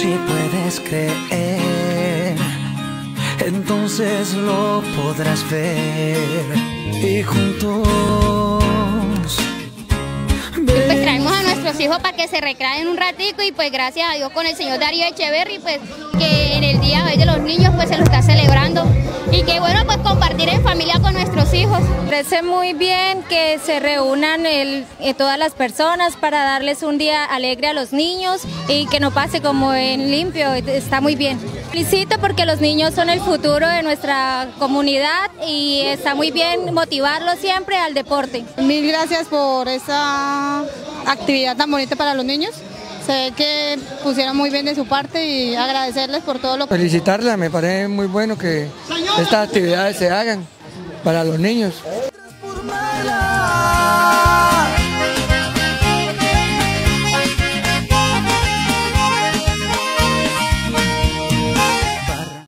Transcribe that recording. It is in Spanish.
si puedes creer, entonces lo podrás ver y juntos. Pues traemos a nuestros hijos para que se recreen un ratico y pues gracias a Dios con el señor Darío Echeverry pues que en el día de hoy de los niños pues se lo está compartir en familia con nuestros hijos. Parece muy bien que se reúnan el, eh, todas las personas para darles un día alegre a los niños y que no pase como en limpio, está muy bien. Felicito porque los niños son el futuro de nuestra comunidad y está muy bien motivarlos siempre al deporte. Mil gracias por esa actividad tan bonita para los niños. Se ve que pusieron muy bien de su parte y agradecerles por todo lo que... Felicitarla, me parece muy bueno que estas actividades se hagan para los niños.